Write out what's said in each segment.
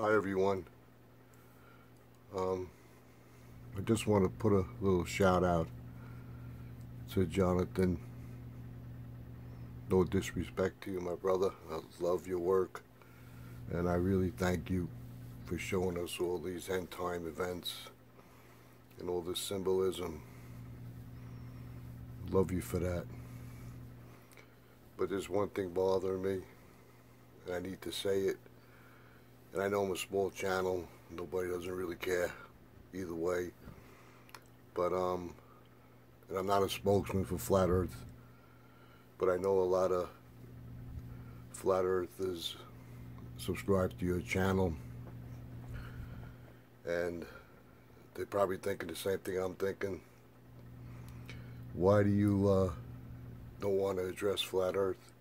Hi everyone. Um, I just want to put a little shout out to Jonathan. No disrespect to you, my brother. I love your work. And I really thank you for showing us all these end time events and all this symbolism. Love you for that. But there's one thing bothering me, and I need to say it. And I know I'm a small channel. Nobody doesn't really care either way. But, um, and I'm not a spokesman for Flat Earth. But I know a lot of Flat Earthers subscribe to your channel. And they're probably thinking the same thing I'm thinking. Why do you uh, don't want to address Flat Earth?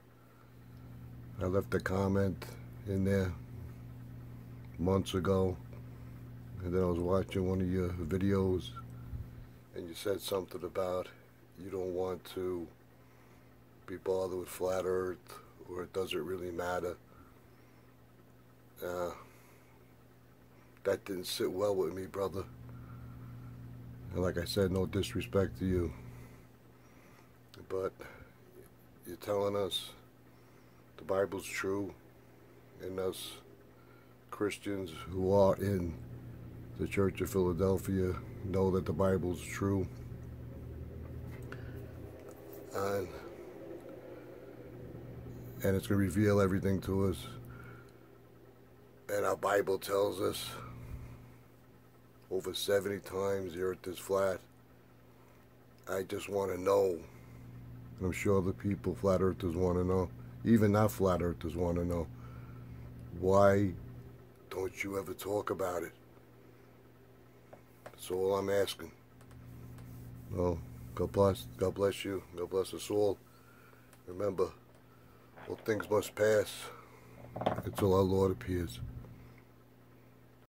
I left a comment in there months ago and then I was watching one of your videos and you said something about you don't want to be bothered with flat earth or it doesn't really matter. Uh, that didn't sit well with me brother. And like I said no disrespect to you. But you're telling us the Bible's true and us Christians who are in the Church of Philadelphia know that the Bible is true. And, and it's going to reveal everything to us. And our Bible tells us over 70 times the earth is flat. I just want to know, and I'm sure the people, flat earthers, want to know, even not flat earthers want to know, why don't you ever talk about it? That's all I'm asking. Well, God bless, God bless you. God bless us all. Remember, all things must pass until our Lord appears.